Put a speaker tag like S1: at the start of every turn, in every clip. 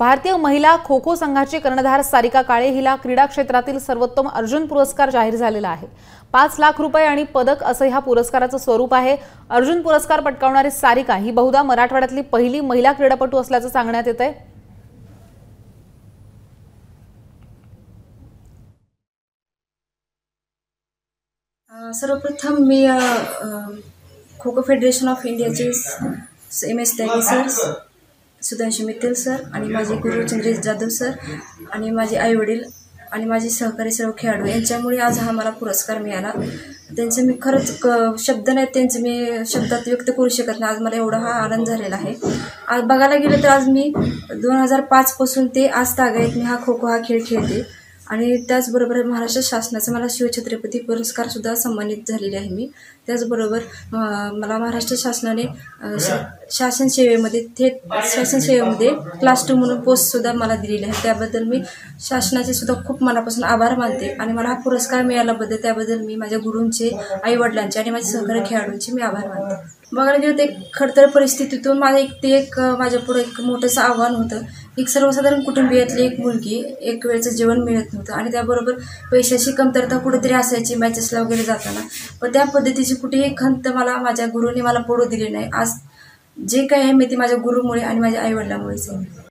S1: भारतीय महिला खो खो संघाची कर्णधार सारिका काळे हिला क्रीडा क्षेत्रातील सर्वोत्तम अर्जुन पुरस्कार जाहीर झालेला आहे. पाच लाख रुपये आणि पदक असं ह्या पुरस्काराचं स्वरूप आहे. अर्जुन पुरस्कार पटकावणारी सारिका ही बहुधा मराठवाड्यातली पहिली महिला क्रीडापटू असल्याचं सांगण्यात येत आहे
S2: सर्वप्रथम मी खो खो फेडरेशन ऑफ इंडियाचे M S Tyagi sir Sudhanshu Mittal sir आणि माझे गुरु चंद्रेश जाधव सर आणि माझे आईवडील आणि माझे सहकारी सर्व खेळाडू. यांच्यामुळे आज हा मला पुरस्कार मिळाला. त्यांचे मी खरंच क शब्द नाहीत त्यांचे मी शब्दात व्यक्त करू शकत नाही. आज मला एवढा हा आनंद झालेला आहे. आज बघायला गेलं तर आज मी दोन हजार पाचपासून ते आज तागायत मी हा खो खो हा खेळ खेळते. आणि त्याचबरोबर महाराष्ट्र शासनाचा मला शिवछत्रपती पुरस्कारसुद्धा सन्मानित झालेले आहे मी. त्याचबरोबर मला महाराष्ट्र शासनाने शा- शासन सेवेमध्ये थेट शासन सेवेमध्ये क्लास टू म्हणून पोस्टसुद्धा मला दिलेली आहे. त्याबद्दल मी शासनाचे सुद्धा खूप मनापासून आभार मानते आणि मला हा पुरस्कार मिळाल्याबद्दल त्याबद्दल मी माझ्या गुरूंचे आईवडिलांचे आणि माझ्या सहकारी खेळाडूंचे मी आभार मानते. बघायला गेलं ते एक खडतर परिस्थितीतून माझं एक ते एक अं, माझ्यापुढं एक मोठंसं आव्हान होतं एक सर्वसाधारण कुटुंबियातली एक मुलगी एक वेळचं जेवण मिळत नव्हतं आणि त्याबरोबर पैशाची कमतरता कुठेतरी असायची मॅचेसला वगैरे जाताना. पण त्या पद्धतीची कुठेही खंत मला माझ्या गुरुने मला पडू दिली नाही. आज जे काही आहे मी ते माझ्या गुरुमुळे आणि माझ्या आईवडिलामुळेच आहे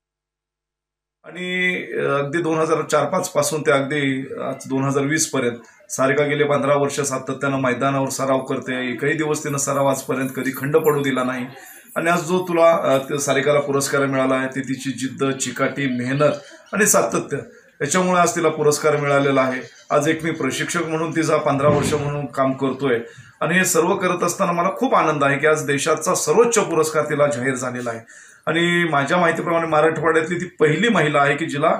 S3: आणि अगदी दोन हजार चार पाच पासून ते अगदी आज दोन हजार वीस पर्यंत सारिका गेले पंधरा वर्ष सातत्यानं मैदानावर सराव करते. एकही दिवस तिनं सराव आजपर्यंत कधी खंड पडू दिला नाही. आणि आज जो तुला सारिकाला पुरस्कार मिळाला आहे ते तिची जिद्द चिकाटी मेहनत आणि सातत्य याच्यामुळे आज तिला पुरस्कार मिळालेला आहे. आज एक मी प्रशिक्षक म्हणून तिचा पंधरा वर्ष म्हणून काम करतोय. आणि हे सर्व करत असताना मला खूप आनंद आहे की आज देशाचा सर्वोच्च पुरस्कार तिला जाहीर झालेला आहे. आणि माझ्या माहितीप्रमाणे मराठवाड्यातली ती पहिली महिला आहे की जिला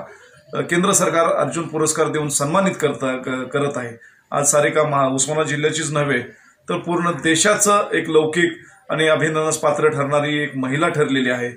S3: केंद्र सरकार अर्जुन पुरस्कार देऊन सन्मानित करत क- करत आहे. आज सारिका महा उस्मानाबाद जिल्ह्याचीच नव्हे तर पूर्ण देशाचं एक लौकिक आणि अभिनंदनास पात्र ठरणारी एक महिला ठरलेली आहे.